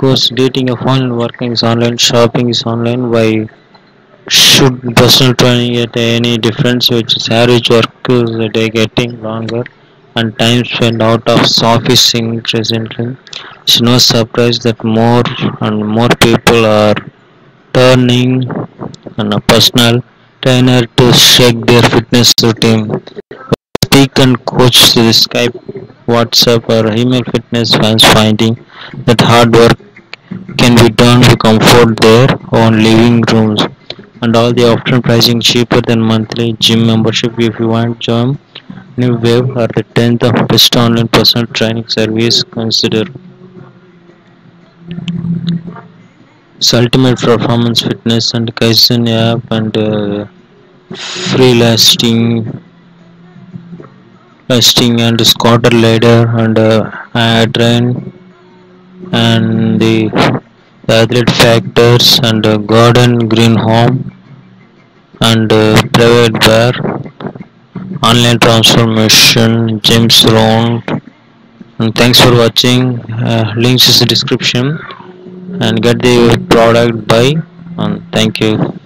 because dating is online, working is online, shopping is online. Why should personal training get any difference? Which is average work is they getting longer and time spent out of office recently. It's no surprise that more and more people are turning on a personal trainer to check their fitness routine. Speak and coach through Skype, WhatsApp, or email fitness fans finding that hard work can be done to comfort their own living rooms. And all the often pricing cheaper than monthly gym membership if you want join. New wave or the 10th of best online personal training service consider. Its ultimate performance fitness and kaizen app and uh, free lasting lasting and squatter ladder and uh, adrenaline and the, athlete factors and uh, garden green home and uh, private bar online transformation james round and thanks for watching. Uh, links is the description. And get the product by and thank you